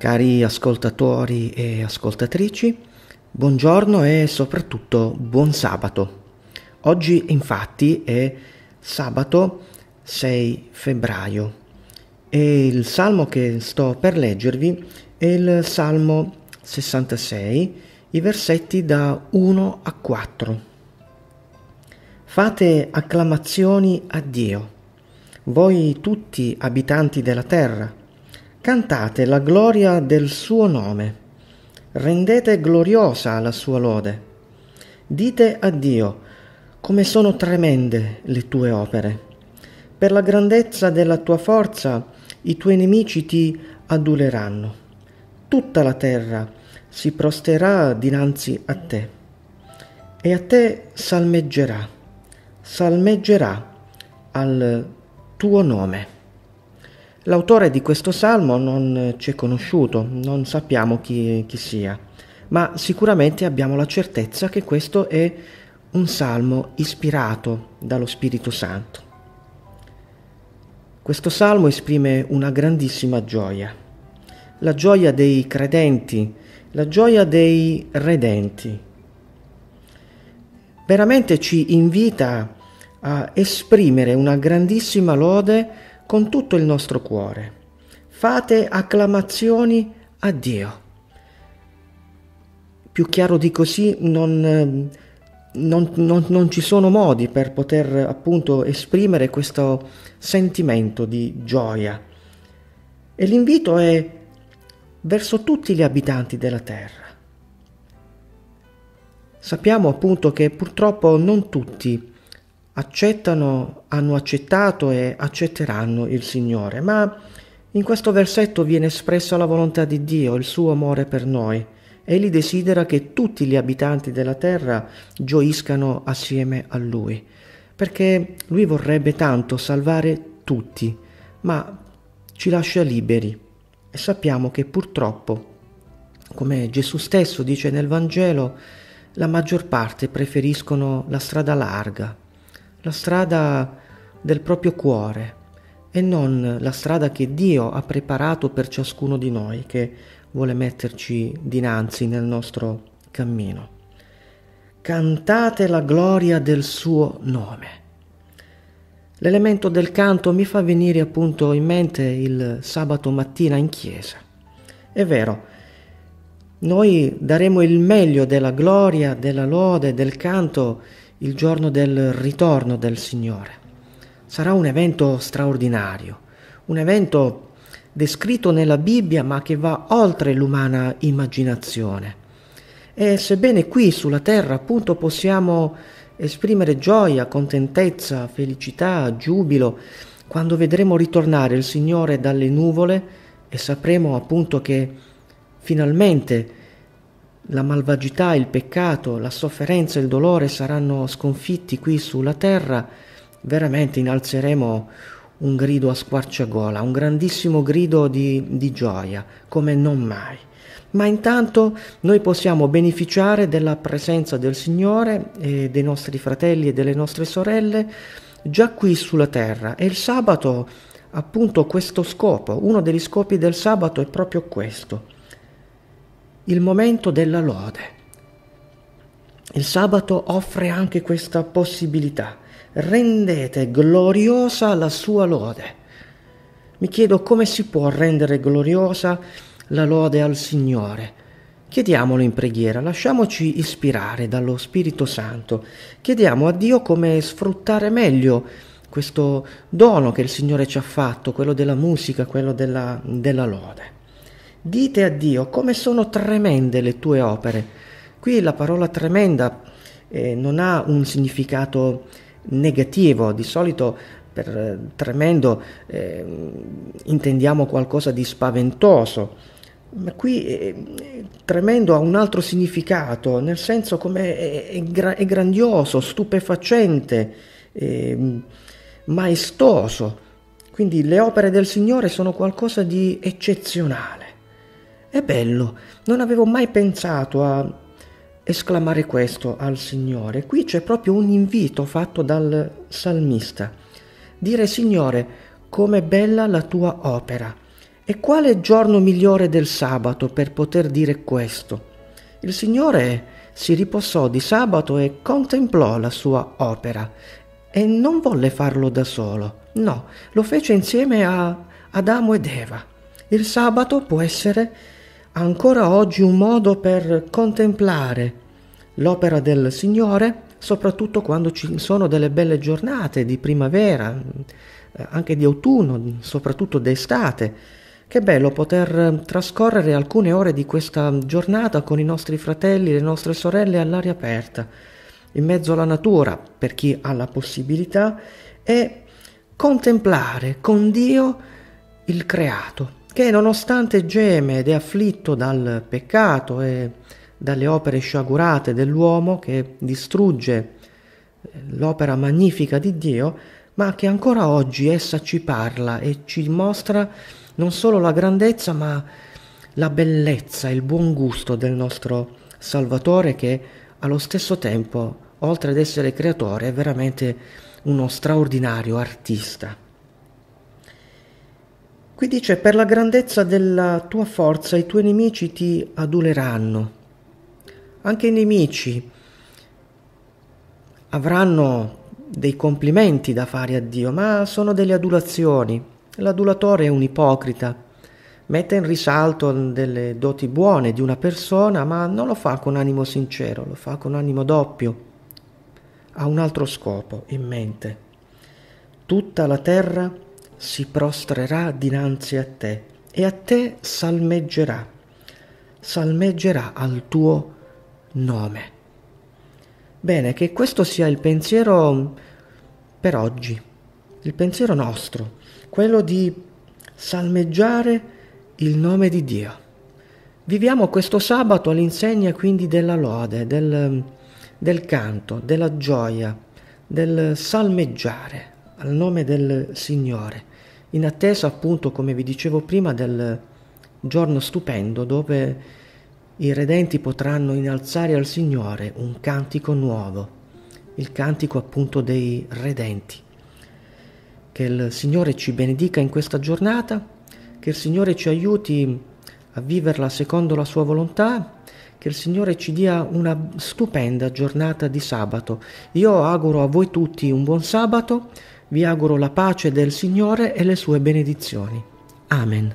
Cari ascoltatori e ascoltatrici, buongiorno e soprattutto buon sabato. Oggi infatti è sabato 6 febbraio e il salmo che sto per leggervi è il Salmo 66, i versetti da 1 a 4. Fate acclamazioni a Dio, voi tutti abitanti della terra Cantate la gloria del suo nome, rendete gloriosa la sua lode. Dite a Dio come sono tremende le tue opere. Per la grandezza della tua forza i tuoi nemici ti aduleranno. Tutta la terra si prosterà dinanzi a te e a te salmeggerà, salmeggerà al tuo nome. L'autore di questo salmo non ci è conosciuto, non sappiamo chi, chi sia, ma sicuramente abbiamo la certezza che questo è un salmo ispirato dallo Spirito Santo. Questo salmo esprime una grandissima gioia, la gioia dei credenti, la gioia dei redenti. Veramente ci invita a esprimere una grandissima lode con tutto il nostro cuore. Fate acclamazioni a Dio. Più chiaro di così non, non, non, non ci sono modi per poter appunto esprimere questo sentimento di gioia. E l'invito è verso tutti gli abitanti della terra. Sappiamo appunto che purtroppo non tutti accettano, hanno accettato e accetteranno il Signore, ma in questo versetto viene espressa la volontà di Dio, il suo amore per noi. Egli desidera che tutti gli abitanti della terra gioiscano assieme a Lui, perché Lui vorrebbe tanto salvare tutti, ma ci lascia liberi. E sappiamo che purtroppo, come Gesù stesso dice nel Vangelo, la maggior parte preferiscono la strada larga, la strada del proprio cuore e non la strada che Dio ha preparato per ciascuno di noi che vuole metterci dinanzi nel nostro cammino. Cantate la gloria del suo nome. L'elemento del canto mi fa venire appunto in mente il sabato mattina in chiesa. È vero, noi daremo il meglio della gloria, della lode, del canto il giorno del ritorno del Signore. Sarà un evento straordinario, un evento descritto nella Bibbia ma che va oltre l'umana immaginazione. E sebbene qui sulla terra appunto possiamo esprimere gioia, contentezza, felicità, giubilo, quando vedremo ritornare il Signore dalle nuvole e sapremo appunto che finalmente la malvagità, il peccato, la sofferenza il dolore saranno sconfitti qui sulla terra, veramente innalzeremo un grido a squarciagola, un grandissimo grido di, di gioia, come non mai. Ma intanto noi possiamo beneficiare della presenza del Signore e dei nostri fratelli e delle nostre sorelle già qui sulla terra. E il sabato, appunto, questo scopo, uno degli scopi del sabato è proprio questo il momento della lode. Il sabato offre anche questa possibilità. Rendete gloriosa la sua lode. Mi chiedo come si può rendere gloriosa la lode al Signore. Chiediamolo in preghiera, lasciamoci ispirare dallo Spirito Santo. Chiediamo a Dio come sfruttare meglio questo dono che il Signore ci ha fatto, quello della musica, quello della, della lode. Dite a Dio come sono tremende le tue opere. Qui la parola tremenda eh, non ha un significato negativo, di solito per eh, tremendo eh, intendiamo qualcosa di spaventoso, ma qui eh, tremendo ha un altro significato, nel senso come è, è, gra- è grandioso, stupefacente, ehm, maestoso. Quindi le opere del Signore sono qualcosa di eccezionale. È bello, non avevo mai pensato a esclamare questo al Signore. Qui c'è proprio un invito fatto dal salmista. Dire Signore, com'è bella la tua opera E quale giorno migliore del sabato per poter dire questo? Il Signore si riposò di sabato e contemplò la sua opera e non volle farlo da solo, no, lo fece insieme a Adamo ed Eva. Il sabato può essere ancora oggi un modo per contemplare l'opera del Signore, soprattutto quando ci sono delle belle giornate di primavera, eh, anche di autunno, soprattutto d'estate. Che bello poter trascorrere alcune ore di questa giornata con i nostri fratelli le nostre sorelle all'aria aperta, in mezzo alla natura, per chi ha la possibilità, e contemplare con Dio il creato, che nonostante geme ed è afflitto dal peccato e dalle opere sciagurate dell'uomo che distrugge eh, l'opera magnifica di Dio, ma che ancora oggi essa ci parla e ci mostra non solo la grandezza, ma la bellezza, il buon gusto del nostro Salvatore che allo stesso tempo, oltre ad essere creatore, è veramente uno straordinario artista. Qui dice, per la grandezza della tua forza i tuoi nemici ti aduleranno. Anche i nemici avranno dei complimenti da fare a Dio, ma sono delle adulazioni. L'adulatore è un ipocrita, mette in risalto delle doti buone di una persona, ma non lo fa con animo sincero, lo fa con animo doppio. Ha un altro scopo in mente. Tutta la terra si prostrerà dinanzi a te e a te salmeggerà, salmeggerà al tuo nome. Bene, che questo sia il pensiero per oggi, il pensiero nostro, quello di salmeggiare il nome di Dio. Viviamo questo sabato all'insegna quindi della lode, del, del canto, della gioia, del salmeggiare al nome del Signore in attesa appunto, come vi dicevo prima, del giorno stupendo dove i redenti potranno innalzare al Signore un cantico nuovo, il cantico appunto dei redenti. Che il Signore ci benedica in questa giornata, che il Signore ci aiuti a viverla secondo la sua volontà, che il Signore ci dia una stupenda giornata di sabato. Io auguro a voi tutti un buon sabato vi auguro la pace del Signore e le sue benedizioni. Amen.